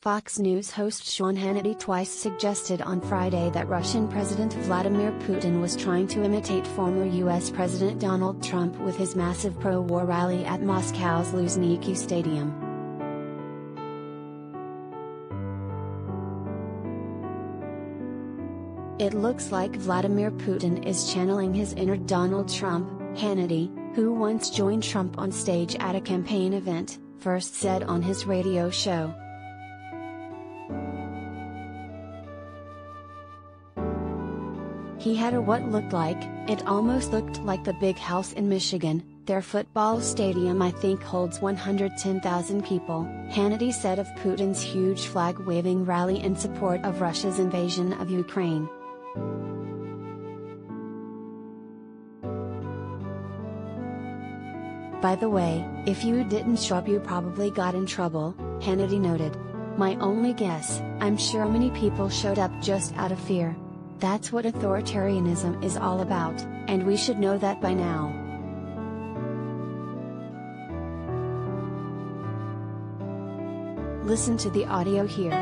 Fox News host Sean Hannity twice suggested on Friday that Russian President Vladimir Putin was trying to imitate former U.S. President Donald Trump with his massive pro war rally at Moscow's Luzhniki Stadium. It looks like Vladimir Putin is channeling his inner Donald Trump, Hannity, who once joined Trump on stage at a campaign event, first said on his radio show. He had a what looked like, it almost looked like the big house in Michigan, their football stadium I think holds 110,000 people, Hannity said of Putin's huge flag waving rally in support of Russia's invasion of Ukraine. By the way, if you didn't show up you probably got in trouble, Hannity noted. My only guess, I'm sure many people showed up just out of fear. That's what authoritarianism is all about, and we should know that by now. Listen to the audio here.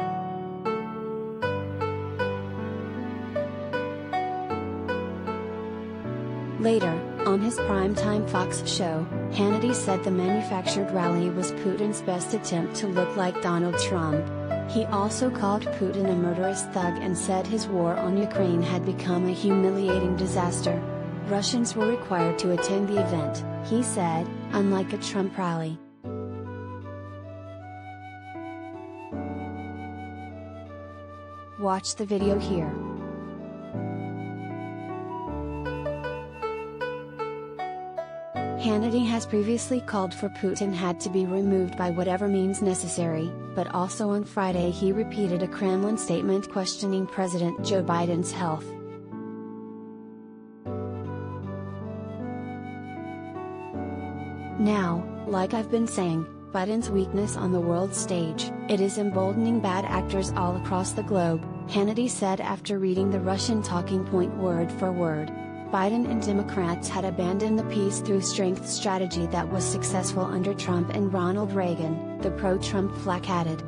Later, on his primetime Fox show, Hannity said the manufactured rally was Putin's best attempt to look like Donald Trump. He also called Putin a murderous thug and said his war on Ukraine had become a humiliating disaster. Russians were required to attend the event, he said, unlike a Trump rally. Watch the video here. Hannity has previously called for Putin had to be removed by whatever means necessary, but also on Friday he repeated a Kremlin statement questioning President Joe Biden's health. Now, like I've been saying, Biden's weakness on the world stage, it is emboldening bad actors all across the globe, Hannity said after reading the Russian talking point word for word. Biden and Democrats had abandoned the peace through strength strategy that was successful under Trump and Ronald Reagan, the pro Trump flack added.